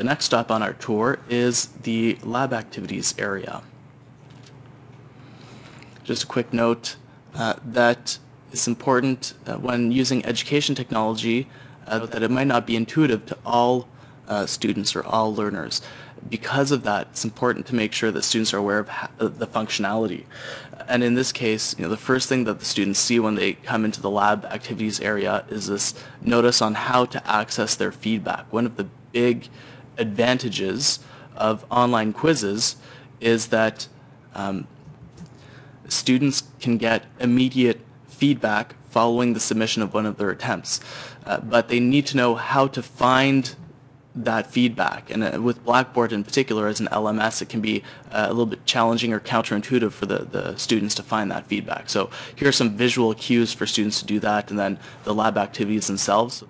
The next stop on our tour is the lab activities area. Just a quick note uh, that it's important uh, when using education technology uh, that it might not be intuitive to all uh, students or all learners. Because of that, it's important to make sure that students are aware of the functionality. And in this case, you know, the first thing that the students see when they come into the lab activities area is this notice on how to access their feedback. One of the big advantages of online quizzes is that um, students can get immediate feedback following the submission of one of their attempts. Uh, but they need to know how to find that feedback. And uh, with Blackboard in particular, as an LMS, it can be uh, a little bit challenging or counterintuitive for the, the students to find that feedback. So here are some visual cues for students to do that, and then the lab activities themselves.